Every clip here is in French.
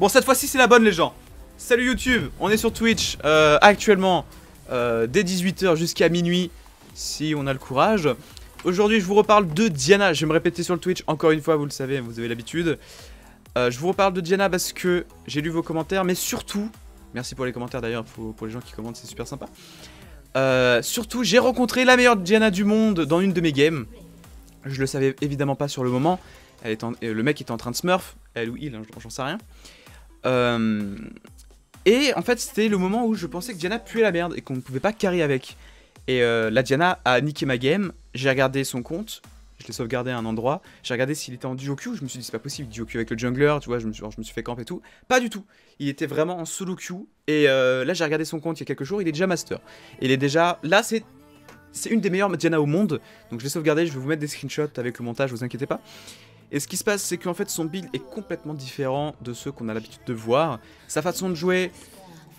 Bon, cette fois-ci, c'est la bonne, les gens. Salut YouTube, on est sur Twitch euh, actuellement euh, dès 18h jusqu'à minuit, si on a le courage. Aujourd'hui, je vous reparle de Diana. Je vais me répéter sur le Twitch, encore une fois, vous le savez, vous avez l'habitude. Euh, je vous reparle de Diana parce que j'ai lu vos commentaires, mais surtout, merci pour les commentaires d'ailleurs, pour, les gens qui commentent, c'est super sympa. Surtout, j'ai rencontré la meilleure Diana du monde dans une de mes games. Je le savais évidemment pas sur le moment. Le mec était en train de smurf, elle ou il, hein, j'en sais rien. Euh, et en fait, c'était le moment où je pensais que Diana puait la merde et qu'on ne pouvait pas carry avec. Et euh, la Diana a niqué ma game. J'ai regardé son compte. Je l'ai sauvegardé à un endroit. J'ai regardé s'il était en duo queue. Je me suis dit, c'est pas possible, duo queue avec le jungler. Tu vois, je me, suis, je me suis fait camp et tout. Pas du tout. Il était vraiment en solo queue. Et euh, là, j'ai regardé son compte il y a quelques jours. Il est déjà master. il est déjà. Là, c'est. C'est une des meilleures Diana au monde. Donc je l'ai sauvegardé. Je vais vous mettre des screenshots avec le montage, vous inquiétez pas. Et ce qui se passe, c'est qu'en fait, son build est complètement différent de ceux qu'on a l'habitude de voir. Sa façon de jouer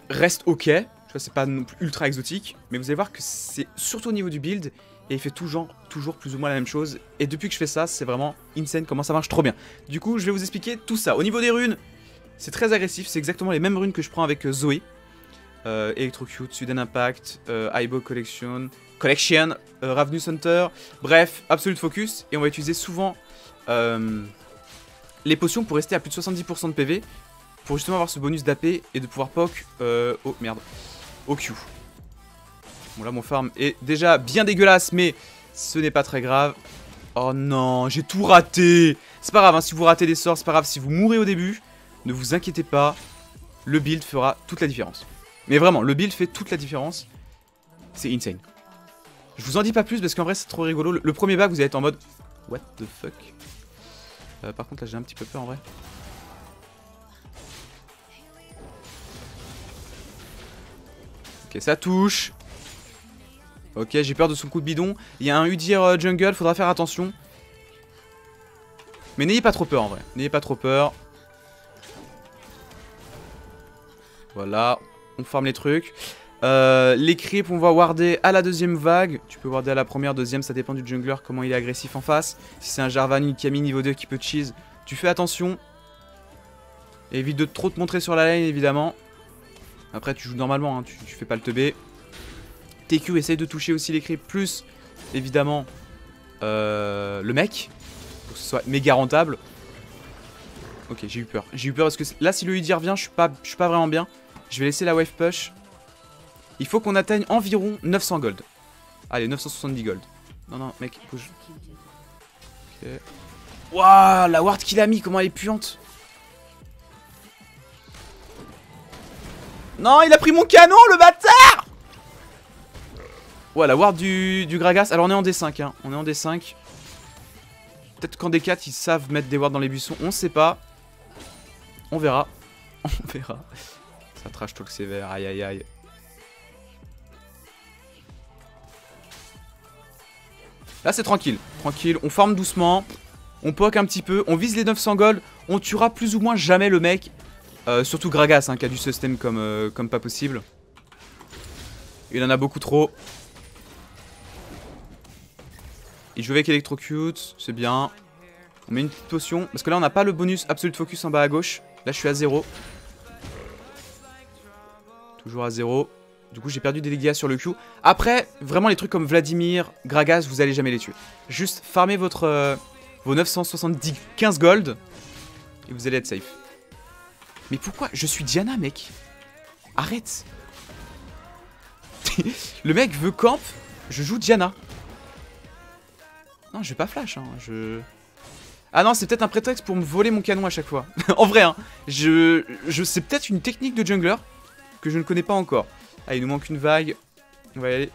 reste ok. Tu vois, c'est pas non plus ultra exotique. Mais vous allez voir que c'est surtout au niveau du build. Et il fait toujours, toujours plus ou moins la même chose. Et depuis que je fais ça, c'est vraiment insane comment ça marche trop bien. Du coup, je vais vous expliquer tout ça. Au niveau des runes, c'est très agressif. C'est exactement les mêmes runes que je prends avec euh, Zoé. Euh, Electrocute, Sudden Impact, euh, Collection, Collection, euh, Ravenous Hunter. Bref, Absolute Focus. Et on va utiliser souvent euh, les potions pour rester à plus de 70% de PV pour justement avoir ce bonus d'AP et de pouvoir poke euh, oh merde au Q. Bon là mon farm est déjà bien dégueulasse mais ce n'est pas très grave. Oh non j'ai tout raté C'est pas grave hein, si vous ratez des sorts, c'est pas grave si vous mourrez au début, ne vous inquiétez pas, le build fera toute la différence. Mais vraiment le build fait toute la différence, c'est insane. Je vous en dis pas plus parce qu'en vrai c'est trop rigolo. Le, premier bac vous allez être en mode What the fuck? Euh, Par contre là j'ai un petit peu peur en vrai. Ok ça touche. Ok j'ai peur de son coup de bidon. Il y a un Udir euh, jungle, faudra faire attention. Mais n'ayez pas trop peur en vrai. N'ayez pas trop peur. Voilà, on farme les trucs. Euh, les creeps, on va warder à la deuxième vague. Tu peux warder à la première, deuxième, ça dépend du jungler, comment il est agressif en face. Si c'est un Jarvan, une Kami niveau 2 qui peut cheese, tu fais attention. évite de trop te montrer sur la lane, évidemment. Après, tu joues normalement, hein, tu, fais pas le teubé. TQ essaye de toucher aussi les creeps, plus, évidemment, euh, le mec. Pour que ce soit méga rentable. Ok, j'ai eu peur. J'ai eu peur parce que là, si le Udyr revient, je suis pas, je suis pas vraiment bien. Je vais laisser la wave push. Il faut qu'on atteigne environ 900 gold. Allez, 970 gold. Non, non, mec, bouge. Ok. Waouh, la ward qu'il a mis, comment elle est puante. Non, il a pris mon canon, le bâtard Ouais, la ward du, du Gragas. Alors, on est en D5, hein. On est en D5. Peut-être qu'en D4, ils savent mettre des wards dans les buissons. On sait pas. On verra. On verra. Ça trash talk sévère. Aïe, aïe, aïe. Là c'est tranquille, tranquille, on farme doucement, on poke un petit peu, on vise les 900 gold, on tuera plus ou moins jamais le mec. Euh, surtout Gragas hein, qui a du sustain comme, euh, comme pas possible. Il en a beaucoup trop. Il joue avec Electrocute, c'est bien. On met une petite potion, parce que là on n'a pas le bonus Absolute Focus en bas à gauche. Là je suis à 0. Toujours à 0. Du coup, j'ai perdu des dégâts sur le Q. Après, vraiment, les trucs comme Vladimir, Gragas, vous allez jamais les tuer. Juste farmez votre, euh, vos 970 15 gold et vous allez être safe. Mais pourquoi? Je suis Diana, mec. Arrête. le mec veut camp, je joue Diana. Non, je vais pas flash, hein. Je... Ah non, c'est peut-être un prétexte pour me voler mon canon à chaque fois. en vrai, hein. Je... je... C'est peut-être une technique de jungler que je ne connais pas encore. Ah, il nous manque une vague. On va y aller.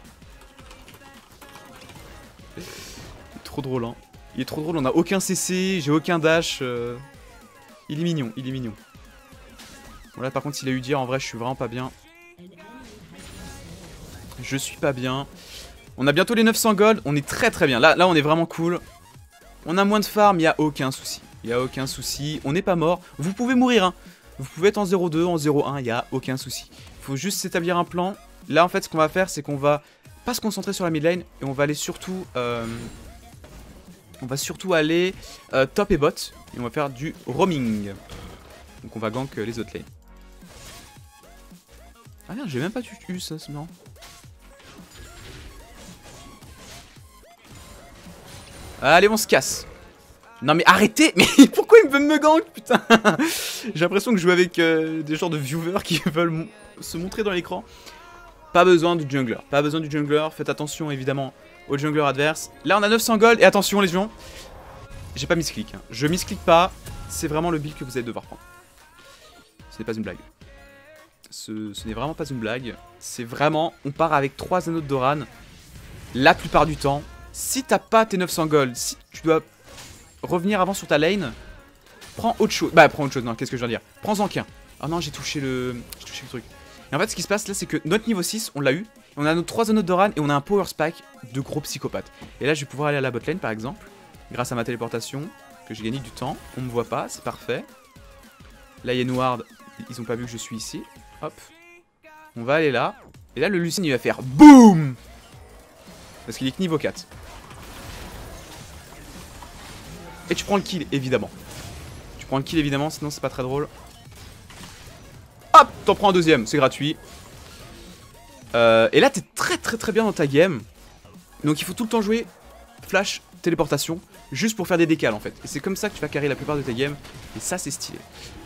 trop drôle, hein. Il est trop drôle, on a aucun CC, j'ai aucun dash. Euh. Il est mignon, il est mignon. Bon là par contre s'il a eu dire en vrai je suis vraiment pas bien. Je suis pas bien. On a bientôt les 900 gold, on est très très bien. Là, là on est vraiment cool. On a moins de farm, il a aucun souci. Il a aucun souci, on n'est pas mort. Vous pouvez mourir, hein. Vous pouvez être en 0-2, en 0-1, il a aucun souci faut juste s'établir un plan. Là, en fait, ce qu'on va faire, c'est qu'on va pas se concentrer sur la mid lane et on va aller surtout... Euh, on va surtout aller euh, top et bot et on va faire du roaming. Donc on va gank euh, les autres lanes. Ah merde, j'ai même pas eu ça, c'est marrant. Allez, on se casse. Non mais arrêtez Mais pourquoi il veut me gank, putain? J'ai l'impression que je joue avec euh, des genres de viewers qui veulent se montrer dans l'écran. Pas besoin du jungler, pas besoin du jungler. Faites attention évidemment au jungler adverse. Là on a 900 gold et attention les gens. J'ai pas misclick, hein. je misclick pas. C'est vraiment le build que vous allez devoir prendre. Ce n'est pas une blague. Ce, n'est vraiment pas une blague. C'est vraiment, on part avec 3 anneaux de Doran. La plupart du temps, si t'as pas tes 900 gold, si tu dois revenir avant sur ta lane, prends autre chose. Bah, prends autre chose, non, qu'est-ce que je veux dire? Prends-en qu'un. Ah non, j'ai touché le... J'ai touché le truc. Et en fait, ce qui se passe là, c'est que notre niveau 6, on l'a eu. On a nos 3 anneaux de Doran et on a un power spike de gros psychopathes. Et là, je vais pouvoir aller à la bot lane, par exemple, grâce à ma téléportation, que j'ai gagné du temps. On me voit pas, c'est parfait. Là, il y a Noard. Ils ont pas vu que je suis ici. Hop. On va aller là. Et là, le Lucine, il va faire BOOM Parce qu'il est que niveau 4. Et tu prends le kill, évidemment. Tu prends le kill, évidemment, sinon c'est pas très drôle. T'en prends un deuxième, c'est gratuit. Euh, et là, t'es très très très bien dans ta game. Donc il faut tout le temps jouer flash, téléportation, juste pour faire des décales en fait. Et c'est comme ça que tu vas carrer la plupart de tes games. Et ça, c'est stylé.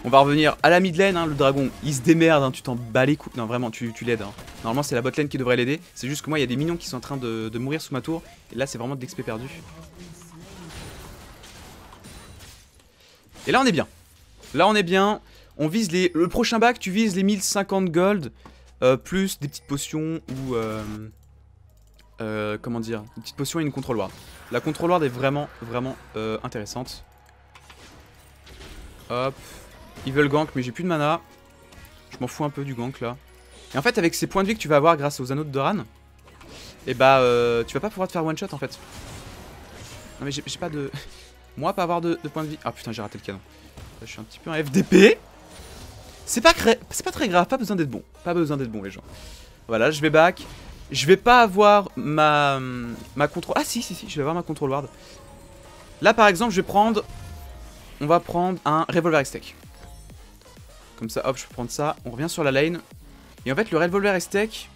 On va revenir à la mid lane, hein, le dragon, il se démerde, hein, tu t'en bats les coups. Non, vraiment, tu, tu l'aides. Hein. Normalement, c'est la bot lane qui devrait l'aider. C'est juste que moi, il y a des minions qui sont en train de, de mourir sous ma tour. Et là, c'est vraiment de l'XP perdu. Et là, on est bien. Là, on est bien. On vise les... Le prochain bac, tu vises les 1050 gold, euh, plus des petites potions ou... Euh, euh, comment dire Une petite potion et une control ward. La control ward est vraiment, vraiment intéressante. Hop. Ils gank, mais j'ai plus de mana. Je m'en fous un peu du gank, là. Et en fait, avec ces points de vie que tu vas avoir grâce aux anneaux de Doran, et eh bah, tu vas pas pouvoir te faire one shot, en fait. Non, mais j'ai pas de... Moi, pas avoir de, points de vie... Ah, putain, j'ai raté le canon. Je suis un petit peu un FDP. C'est pas, très grave, pas besoin d'être bon. Pas besoin d'être bon, les gens. Voilà, je vais back. Je vais pas avoir ma, ma contrôle... Ah si, si, si, je vais avoir ma control ward. Là, par exemple, je vais prendre... On va prendre un revolver stack. Comme ça, hop, je peux prendre ça. On revient sur la lane. Et en fait, le revolver stack,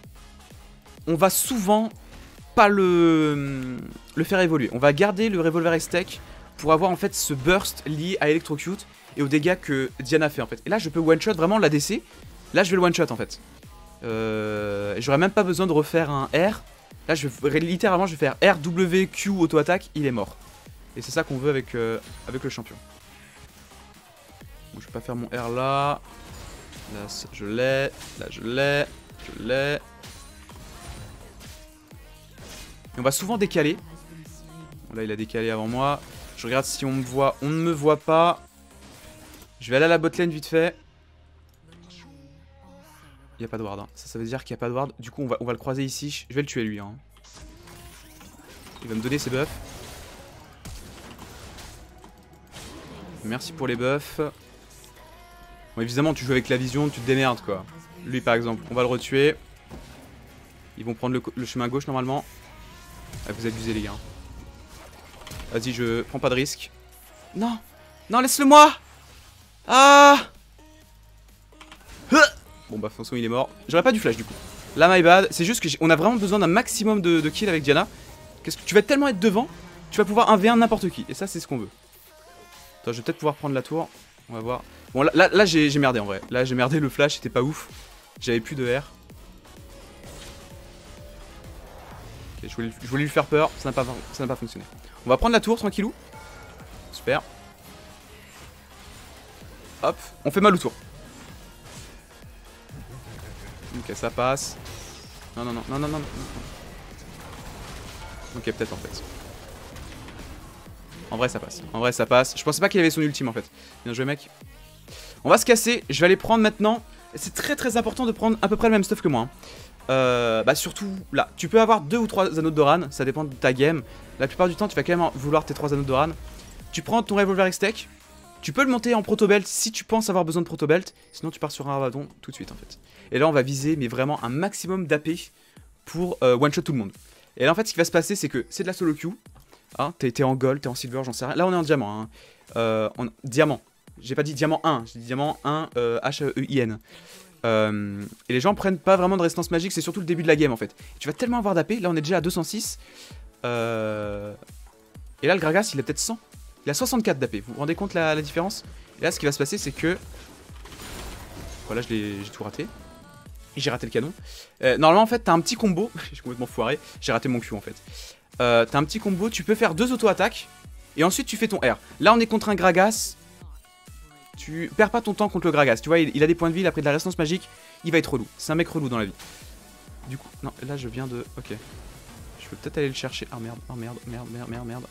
on va souvent pas le, le faire évoluer. On va garder le revolver stack pour avoir en fait ce burst lié à Electrocute et aux dégâts que Diana fait en fait. Et là, je peux one-shot vraiment l'ADC. Là, je vais le one-shot en fait. Euh, J'aurais même pas besoin de refaire un R. Là, je vais, littéralement, je vais faire R, W, Q, auto-attaque, il est mort. Et c'est ça qu'on veut avec, euh, le champion. Je vais pas faire mon R là. Là, je l'ai. Là, je l'ai. Je l'ai. On va souvent décaler. là, il a décalé avant moi. Je regarde si on me voit. On ne me voit pas. Je vais aller à la botlane vite fait. Il n'y a pas de ward. Hein. Ça, ça veut dire qu'il n'y a pas de ward. Du coup, on va, le croiser ici. Je vais le tuer, lui. Hein. Il va me donner ses buffs. Merci pour les buffs. Bon, évidemment, tu joues avec la vision, tu te démerdes, quoi. Lui, par exemple, on va le retuer. Ils vont prendre le, chemin gauche, normalement. Ah, vous abusez, les gars. Vas-y, je prends pas de risque. Non Non, laisse-le-moi Ah Bon bah François il est mort. J'aurais pas du flash du coup. Là my bad, c'est juste qu'on a vraiment besoin d'un maximum de, kills avec Diana. Qu'est-ce que tu vas tellement être devant, tu vas pouvoir 1v1 n'importe qui. Et ça c'est ce qu'on veut. Attends, je vais peut-être pouvoir prendre la tour. On va voir. Bon là, là, j'ai merdé en vrai. Là j'ai merdé, le flash était pas ouf. J'avais plus de R. Ok, je voulais, je voulais lui faire peur, ça n'a pas, pas fonctionné. On va prendre la tour tranquillou. Super. Hop, on fait mal au tour. Ok, ça passe. Non, non, non, non, non, non. Ok, peut-être en fait. En vrai, ça passe. En vrai, ça passe. Je pensais pas qu'il avait son ultime en fait. Bien joué, mec. On va se casser. Je vais aller prendre maintenant. C'est très très important de prendre à peu près le même stuff que moi. Hein. Euh, bah surtout là, tu peux avoir deux ou trois anneaux de Doran, ça dépend de ta game. La plupart du temps, tu vas quand même vouloir tes trois anneaux de Doran. Tu prends ton revolver X-Tech, tu peux le monter en proto-belt si tu penses avoir besoin de proto-belt, sinon tu pars sur un Rabadon tout de suite en fait. Et là on va viser mais vraiment un maximum d'AP pour euh, one-shot tout le monde. Et là en fait ce qui va se passer c'est que c'est de la solo queue, hein, t'es en gold, t'es en silver, j'en sais rien. Là on est en diamant, hein. euh, en diamant. J'ai pas dit diamant 1, j'ai dit diamant 1 H-E-I-N. Euh, et les gens prennent pas vraiment de résistance magique, c'est surtout le début de la game en fait. Tu vas tellement avoir d'AP, là on est déjà à 206. Euh, et là le Gragas il a peut-être 100. Il a 64 d'AP, vous vous rendez compte la, différence? Là ce qui va se passer c'est que... Voilà, j'ai tout raté. J'ai raté le canon. Euh, normalement en fait t'as un petit combo, j'ai complètement foiré, j'ai raté mon Q en fait. Euh, t'as un petit combo, tu peux faire deux auto-attaques, et ensuite tu fais ton R. Là on est contre un Gragas, tu perds pas ton temps contre le Gragas. Tu vois, il, a des points de vie, il a pris de la résistance magique. Il va être relou. C'est un mec relou dans la vie. Du coup, non, là je viens de... Ok. Je peux peut-être aller le chercher. Ah merde, merde, merde, merde, merde, merde.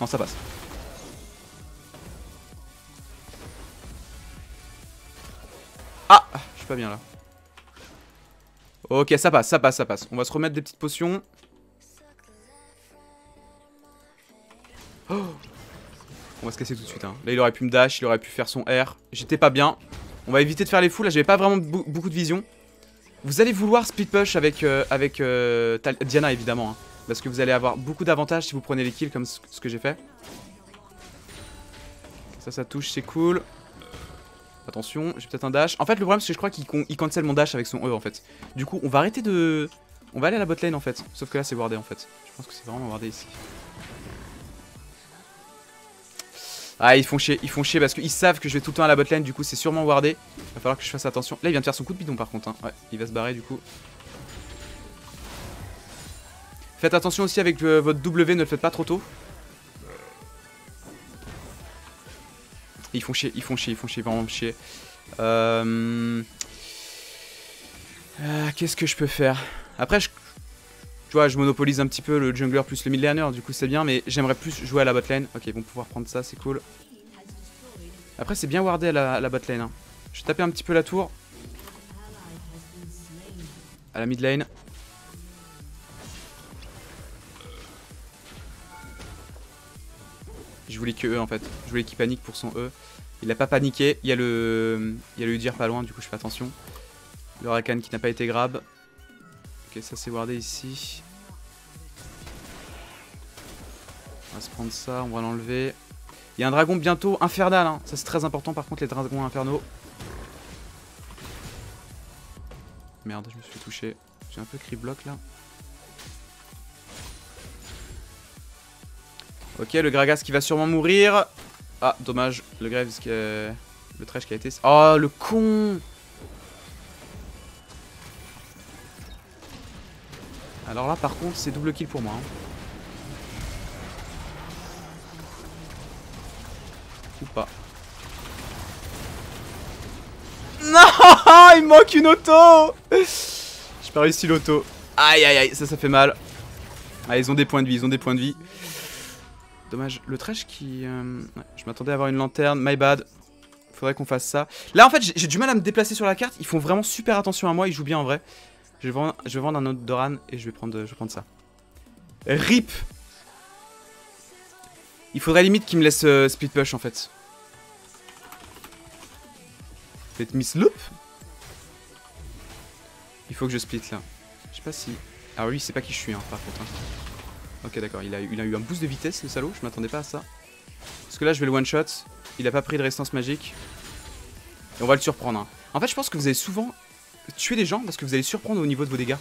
Non, ça passe. Ah Je suis pas bien là. Ok, ça passe, ça passe, ça passe. On va se remettre des petites potions. Oh on va se casser tout de suite. Hein. Là, il aurait pu me dash, il aurait pu faire son R. J'étais pas bien. On va éviter de faire les fous. Là, j'avais pas vraiment beaucoup de vision. Vous allez vouloir split push avec, euh, avec euh, Diana, évidemment. Hein. parce que vous allez avoir beaucoup d'avantages si vous prenez les kills comme ce, que j'ai fait. Ça, ça touche, c'est cool. Attention, j'ai peut-être un dash. En fait, le problème, c'est que je crois qu'il cancel mon dash avec son E, en fait. Du coup, on va arrêter de... On va aller à la bot lane, en fait. Sauf que là, c'est wardé, en fait. Je pense que c'est vraiment wardé ici. Ah, ils font chier, ils font chier parce qu'ils savent que je vais tout le temps à la botlane, du coup c'est sûrement wardé. Il va falloir que je fasse attention. Là, il vient de faire son coup de bidon par contre. Hein. Ouais, il va se barrer du coup. Faites attention aussi avec euh, votre W, ne le faites pas trop tôt. Ils font chier, ils font chier, ils font chier, vraiment chier. Euh... euh... Qu'est-ce que je peux faire? Après, je, tu vois, je monopolise un petit peu le jungler plus le mid du coup c'est bien, mais j'aimerais plus jouer à la bot lane. Ok, ils vont pouvoir prendre ça, c'est cool. Après, c'est bien wardé à la, bot lane. Hein. Je vais taper un petit peu la tour. À la mid lane. Je voulais que E en fait. Je voulais qu'il panique pour son E. Il a pas paniqué. Il y a le, il y a le Udir pas loin, du coup je fais attention. Le Rakan qui n'a pas été grab. Ok, ça c'est wardé ici. On va se prendre ça, on va l'enlever. Il y a un dragon bientôt infernal, hein. ça c'est très important par contre les dragons infernaux. Merde, je me suis touché. J'ai un peu cri bloc là. Ok, le Gragas qui va sûrement mourir. Ah, dommage, le Graves qui. Le trash qui a été... Oh, le con Alors là, par contre, c'est double kill pour moi. Hein. Ou pas. Non Il manque une auto J'ai pas réussi l'auto. Aïe aïe aïe, ça ça fait mal. Ah, ils ont des points de vie, ils ont des points de vie. Dommage. Le trash qui... Euh, je m'attendais à avoir une lanterne, my bad. Faudrait qu'on fasse ça. Là en fait j'ai du mal à me déplacer sur la carte. Ils font vraiment super attention à moi, ils jouent bien en vrai. Je vais vendre, un autre Doran et je vais prendre, je ça. RIP Il faudrait limite qu'il me laisse euh, split push en fait. Peut-être Miss Loop Il faut que je split là. Je sais pas si... Ah oui, sait pas qui je suis hein, par contre. Hein. Ok d'accord, il a, il a eu un boost de vitesse le salaud, je m'attendais pas à ça. Parce que là je vais le one shot, il a pas pris de résistance magique. Et on va le surprendre. Hein. En fait je pense que vous avez souvent tuer des gens parce que vous allez surprendre au niveau de vos dégâts.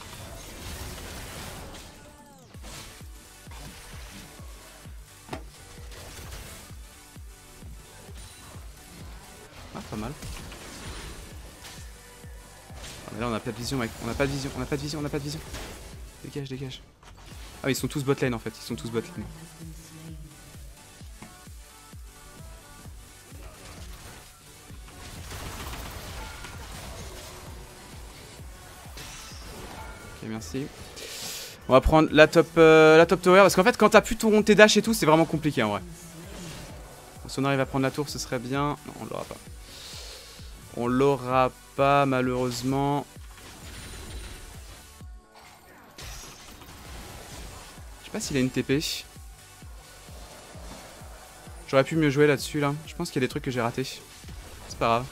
Ah, pas mal. Ah, mais là, on a pas de vision, mec. On a pas de vision, on a pas de vision, on a pas de vision. Dégage, dégage. Ah, ils sont tous bot lane en fait. Ils sont tous bot lane. merci. On va prendre la top, euh, la top tower parce qu'en fait quand t'as plus ton tes dash et tout c'est vraiment compliqué en vrai. Si on arrive à prendre la tour ce serait bien. Non on l'aura pas. On l'aura pas malheureusement. S'il a une TP. J'aurais pu mieux jouer là-dessus là. Je pense qu'il y a des trucs que j'ai ratés. C'est pas grave.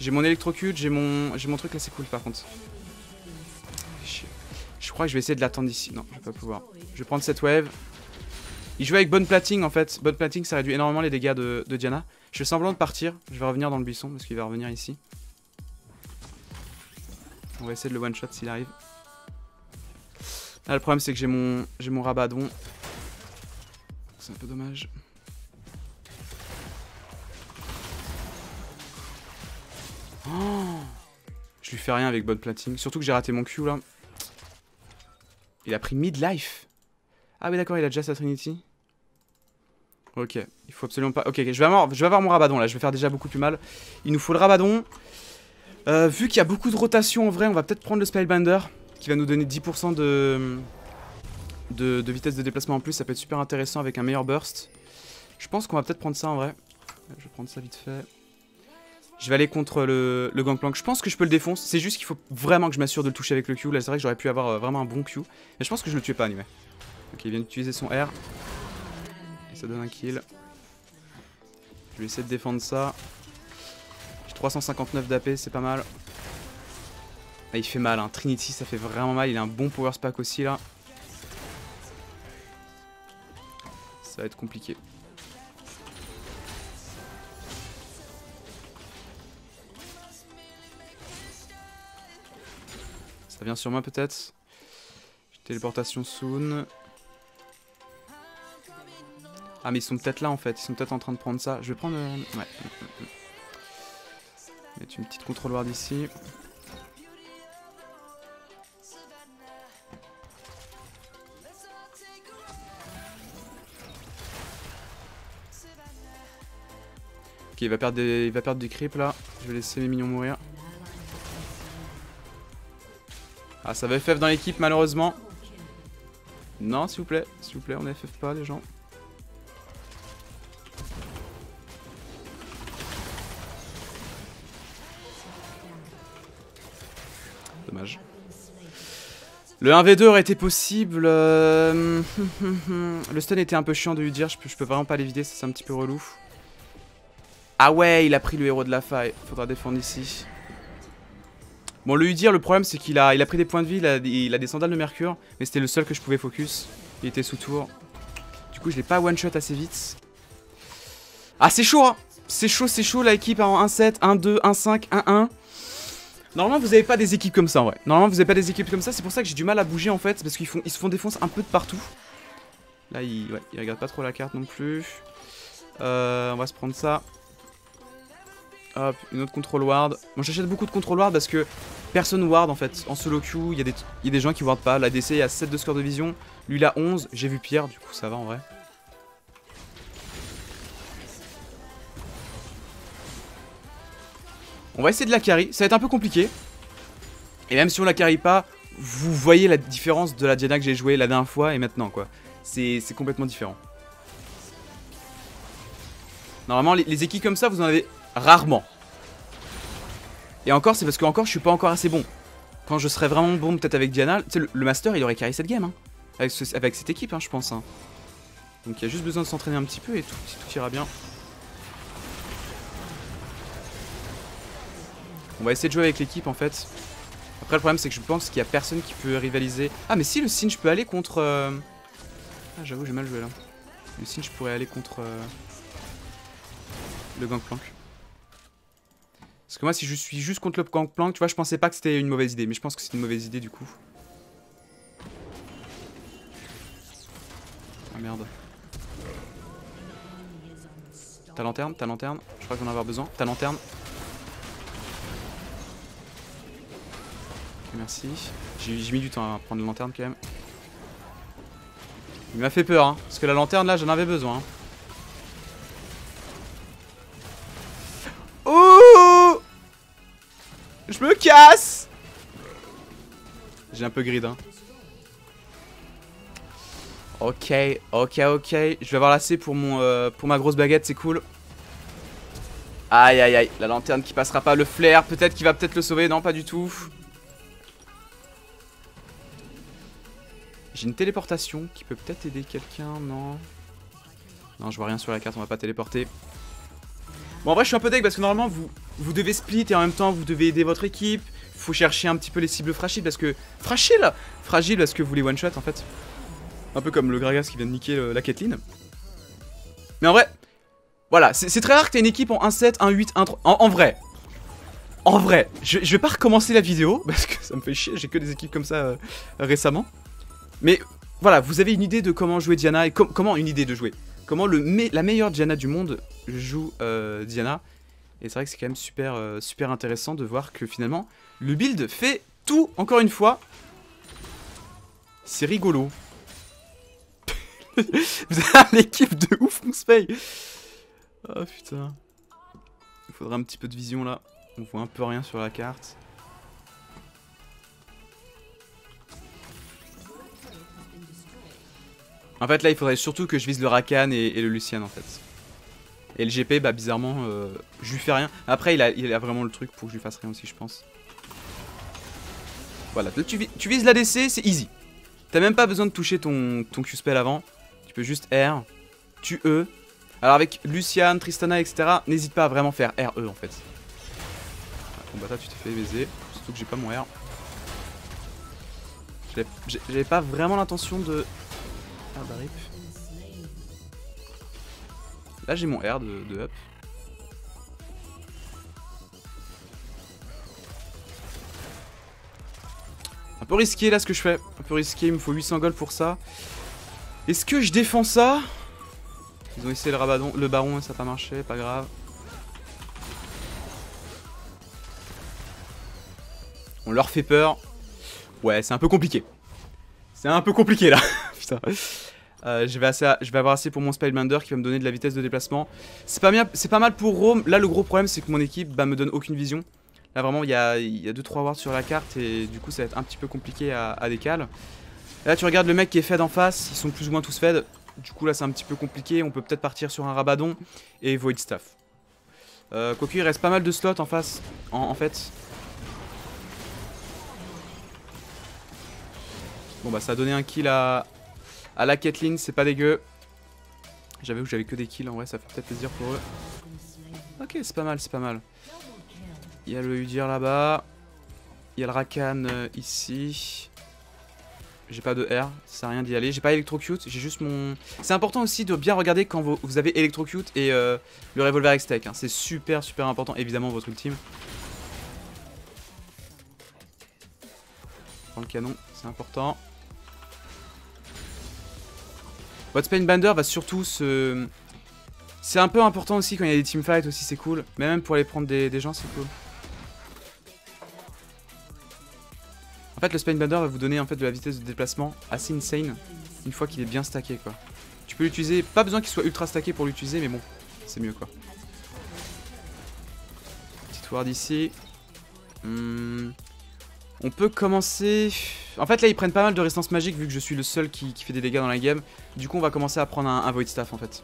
J'ai mon électrocute, j'ai mon, mon truc là c'est cool par contre. Je crois que je vais essayer de l'attendre ici. Non, je vais pas pouvoir. Je vais prendre cette wave. Il joue avec bonne plating en fait. Bonne plating, ça réduit énormément les dégâts de, Diana. Je fais semblant de partir. Je vais revenir dans le buisson parce qu'il va revenir ici. On va essayer de le one shot s'il arrive. Là, le problème c'est que j'ai mon, j'ai rabadon. C'est un peu dommage. Oh je lui fais rien avec bonne plating. Surtout que j'ai raté mon Q là. Il a pris midlife. Ah oui d'accord, il a déjà sa Trinity. Ok, il faut absolument pas... Ok, je, vais avoir, je vais avoir mon rabadon là, je vais faire déjà beaucoup plus mal. Il nous faut le rabadon. Euh, vu qu'il y a beaucoup de rotation en vrai, on va peut-être prendre le Spellbinder. Qui va nous donner 10% de, de, vitesse de déplacement en plus. Ça peut être super intéressant avec un meilleur burst. Je pense qu'on va peut-être prendre ça en vrai. Je vais prendre ça vite fait. Je vais aller contre le, le Gangplank. Je pense que je peux le défoncer. C'est juste qu'il faut vraiment que je m'assure de le toucher avec le Q. Là, c'est vrai que j'aurais pu avoir euh, vraiment un bon Q. Mais je pense que je le tuais pas, anyway. Ok, il vient d'utiliser son R. Et ça donne un kill. Je vais essayer de défendre ça. J'ai 359 d'AP, c'est pas mal. Ah, il fait mal, hein. Trinity, ça fait vraiment mal. Il a un bon power spack aussi, là. Ça va être compliqué. Ça vient sur moi peut-être. Téléportation soon. Ah mais ils sont peut-être là en fait, ils sont peut-être en train de prendre ça. Je vais prendre... Euh, ouais. Mettre une petite contrôle ward ici. Ok, il va perdre des, il va perdre des creeps là. Je vais laisser mes minions mourir. Ah, ça va FF dans l'équipe, malheureusement. Non, s'il vous plaît. S'il vous plaît, on FF pas, les gens. Dommage. Le 1v2 aurait été possible. Euh, le stun était un peu chiant de lui dire. Je peux, je peux vraiment pas l'éviter, c'est un petit peu relou. Ah ouais, il a pris le héros de la faille. Faudra défendre ici. Bon, le dire, le problème, c'est qu'il a, il a pris des points de vie, il a, des sandales de mercure, mais c'était le seul que je pouvais focus. Il était sous tour. Du coup, je l'ai pas one-shot assez vite. Ah, c'est chaud, hein C'est chaud, c'est chaud, l'équipe en 1-7, 1-2, 1-5, 1-1. Normalement, vous avez pas des équipes comme ça, ouais. Normalement, vous avez pas des équipes comme ça, c'est pour ça que j'ai du mal à bouger, en fait, parce qu'ils ils se font défoncer un peu de partout. Là, il, ouais, il regarde pas trop la carte non plus. Euh, on va se prendre ça. Hop, une autre control ward. Moi j'achète beaucoup de control ward parce que personne ward en fait. En solo queue, il y, a des gens qui ward pas. La DC il a 7 de score de vision. Lui il a 11. J'ai vu Pierre, du coup ça va en vrai. On va essayer de la carry. Ça va être un peu compliqué. Et même si on la carry pas, vous voyez la différence de la Diana que j'ai joué la dernière fois et maintenant quoi. C'est complètement différent. Normalement les équipes comme ça vous en avez Rarement. Et encore, c'est parce que encore, je suis pas encore assez bon. Quand je serais vraiment bon, peut-être avec Diana, tu sais, le, Master, il aurait carré cette game. Hein. Avec, avec, cette équipe, hein, je pense. Hein. Donc il y a juste besoin de s'entraîner un petit peu et tout, tout ira bien. On va essayer de jouer avec l'équipe en fait. Après le problème c'est que je pense qu'il y a personne qui peut rivaliser. Ah mais si le Singe peut aller contre... Euh, ah j'avoue j'ai mal joué là. Le Singe pourrait aller contre... Euh, le Gangplank. Parce que moi, si je suis juste contre le Gangplank, tu vois, je pensais pas que c'était une mauvaise idée. Mais je pense que c'est une mauvaise idée, du coup. Ah, merde. Ta lanterne, ta lanterne. Je crois qu'on va en avoir besoin. Ta lanterne. merci. J'ai mis du temps à prendre la lanterne, quand même. Il m'a fait peur, hein. Parce que la lanterne, là, j'en avais besoin. Hein. J'ai un peu grid, hein. Ok, ok, ok. Je vais avoir la C pour, euh, pour ma grosse baguette, c'est cool. Aïe, aïe, aïe. La lanterne qui passera pas. Le flair, peut-être qu'il va peut-être le sauver. Non, pas du tout. J'ai une téléportation qui peut peut-être aider quelqu'un. Non. Non, je vois rien sur la carte. On va pas téléporter. Bon, en vrai, je suis un peu deck parce que normalement, vous, vous devez split et en même temps, vous devez aider votre équipe. Faut chercher un petit peu les cibles fragiles parce que... Fragile Fragile parce que vous les one-shot, en fait. Un peu comme le Gragas qui vient de niquer la Kathleen. Mais en vrai, voilà, c'est très rare que t'aies une équipe en 1-7, 1-8, 1-3. En, vrai, en vrai, je, vais pas recommencer la vidéo parce que ça me fait chier, j'ai que des équipes comme ça euh, récemment. Mais voilà, vous avez une idée de comment jouer Diana et comment une idée de jouer? Comment la meilleure Diana du monde joue euh, Diana? Et c'est vrai que c'est quand même super, super intéressant de voir que finalement, le build fait tout, encore une fois. C'est rigolo. L'équipe de ouf, mon spay. Oh putain. Il faudra un petit peu de vision là. On voit un peu rien sur la carte. En fait là il faudrait surtout que je vise le Rakan et, le Lucian en fait. Et le GP bah bizarrement euh, je lui fais rien. Après il a, vraiment le truc pour que je lui fasse rien aussi je pense. Voilà, tu, tu vises l'ADC, c'est easy. T'as même pas besoin de toucher ton, Q-spell avant. Tu peux juste R, tu E. Alors avec Lucian, Tristana, etc., n'hésite pas à vraiment faire RE en fait. Bon bah tu t'es fait baiser, surtout que j'ai pas mon R. J'avais pas vraiment l'intention de... Ah bah rip. Là j'ai mon R de, up. Un peu risqué là ce que je fais. Un peu risqué, il me faut 800 gold pour ça. Est-ce que je défends ça? Ils ont essayé le, rabadon, le baron et ça n'a pas marché, pas grave. On leur fait peur. Ouais, c'est un peu compliqué. C'est un peu compliqué là. Putain. Euh, je, vais vais avoir assez pour mon Spellbender qui va me donner de la vitesse de déplacement. C'est pas, pas mal pour Rome. Là, le gros problème, c'est que mon équipe bah, me donne aucune vision. Là vraiment il y a 2-3 wards sur la carte et du coup ça va être un petit peu compliqué à, à décaler. Là tu regardes le mec qui est fed en face, ils sont plus ou moins tous fed. Du coup là c'est un petit peu compliqué, on peut peut-être partir sur un Rabadon et Void Staff. Euh, quoique il reste pas mal de slots en face, en, fait. Bon bah ça a donné un kill à, à la Kathleen, c'est pas dégueu. J'avais où j'avais que des kills en vrai, ça fait peut-être plaisir pour eux. Ok c'est pas mal, c'est pas mal. Il y a le Udir là-bas. Il y a le Rakan euh, ici. J'ai pas de R, ça sert à rien d'y aller. J'ai pas Electrocute, j'ai juste mon... C'est important aussi de bien regarder quand vous, avez Electrocute et euh, le Revolver X-Tech. Hein. C'est super super important, évidemment votre ultime. Prends le canon, c'est important. Votre Bander va surtout se... C'est un peu important aussi quand il y a des teamfights aussi, c'est cool. Mais même pour aller prendre des gens, c'est cool. En fait, le Spinebender va vous donner en fait de la vitesse de déplacement assez insane une fois qu'il est bien stacké quoi. Tu peux l'utiliser, pas besoin qu'il soit ultra stacké pour l'utiliser, mais bon, c'est mieux quoi. Petite ward ici. Hmm. On peut commencer... En fait là ils prennent pas mal de résistance magique vu que je suis le seul qui, fait des dégâts dans la game. Du coup on va commencer à prendre un, Void Staff en fait.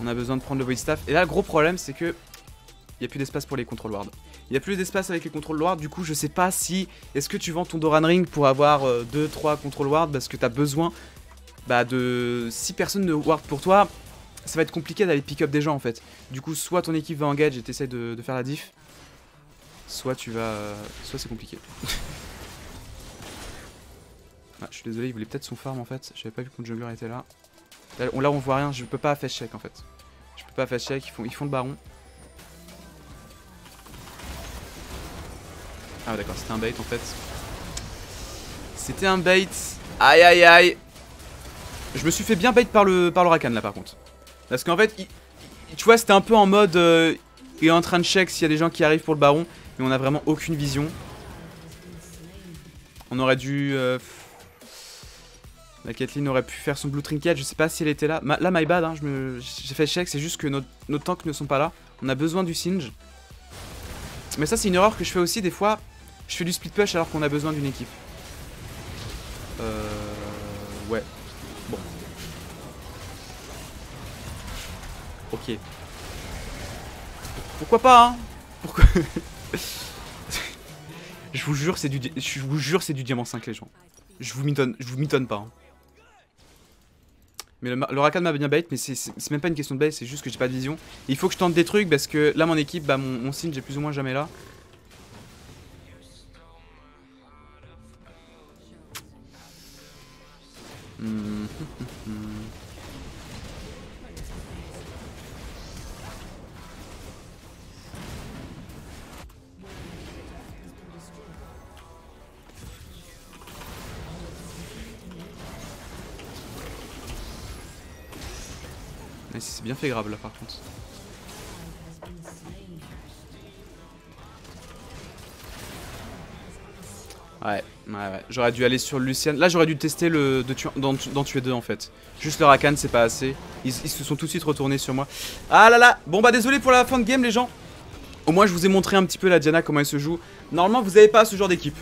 On a besoin de prendre le Void Staff. Et là gros problème c'est que il n'y a plus d'espace pour les contrôles ward. Il n'y a plus d'espace avec les contrôles ward, du coup je sais pas si... Est-ce que tu vends ton Doran Ring pour avoir 2-3 euh, contrôles ward? Parce que tu as besoin bah, de... Si personne ne ward pour toi, ça va être compliqué d'aller pick up des gens en fait. Du coup soit ton équipe va engage et t'essayes de, de faire la diff, soit tu vas... Soit c'est compliqué. ah, je suis désolé, il voulait peut-être son farm en fait. J'avais pas vu que mon jungler était là. Là on, voit rien, je peux pas faire check en fait. Je peux pas faire check, ils font, le baron. Ah d'accord, c'était un bait en fait. C'était un bait. Aïe aïe aïe. Je me suis fait bien bait par le, par le Rakan là par contre. Parce qu'en fait, tu vois, c'était un peu en mode... Euh, il est en train de check s'il y a des gens qui arrivent pour le baron. Mais on a vraiment aucune vision. On aurait dû... Euh, la Kathleen aurait pu faire son blue trinket, je sais pas si elle était là. là, my bad, hein, j'ai fait check, c'est juste que nos, tanks ne sont pas là. On a besoin du Singe. Mais ça, c'est une erreur que je fais aussi des fois. Je fais du split push alors qu'on a besoin d'une équipe. Euh... Ouais. Bon. Ok. Pourquoi pas, hein? Pourquoi? Je vous jure, c'est du, je vous jure, c'est du diamant 5 les gens. Je vous mitonne, je vous mitonne pas. Hein. Mais le, le Rakan m'a bien bait, mais c'est même pas une question de bait, c'est juste que j'ai pas de vision. il faut que je tente des trucs parce que là, mon équipe, bah, mon, signe, j'ai plus ou moins jamais là. Hmm. Bien fait grave là par contre. Ouais, ouais, ouais. J'aurais dû aller sur Lucian. Là, j'aurais dû tester le d'en tuer deux en fait. Juste le Rakan, c'est pas assez. Ils, se sont tout de suite retournés sur moi. Ah là là Bon bah désolé pour la fin de game les gens. Au moins, je vous ai montré un petit peu la Diana, comment elle se joue. Normalement, vous avez pas ce genre d'équipe.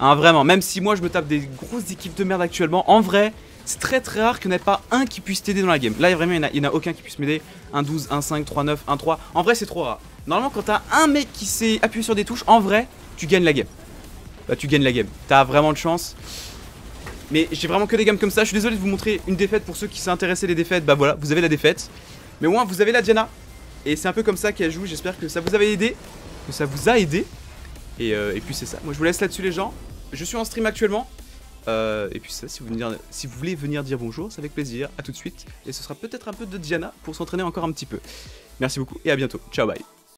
Hein, vraiment. Même si moi, je me tape des grosses équipes de merde actuellement. En vrai, c'est très très rare qu'il n'y ait pas un qui puisse t'aider dans la game. Là, vraiment, il n'y en, a aucun qui puisse m'aider. 1 12, 1 5, 3 9, 1 3. En vrai, c'est trop rare. Normalement, quand t'as un mec qui sait appuyer sur des touches, en vrai, tu gagnes la game bah tu gagnes la game. T'as vraiment de chance. Mais j'ai vraiment que des games comme ça. Je suis désolé de vous montrer une défaite pour ceux qui s'intéressaient les défaites. Bah voilà, vous avez la défaite. Mais au moins, vous avez la Diana. Et c'est un peu comme ça qu'elle joue. J'espère que ça vous avait aidé. Que ça vous a aidé. Et, euh, puis c'est ça. Moi, je vous laisse là-dessus, les gens. Je suis en stream actuellement. Euh, et puis ça, si vous, voulez venir dire bonjour, c'est avec plaisir. À tout de suite. Et ce sera peut-être un peu de Diana pour s'entraîner encore un petit peu. Merci beaucoup et à bientôt. Ciao, bye.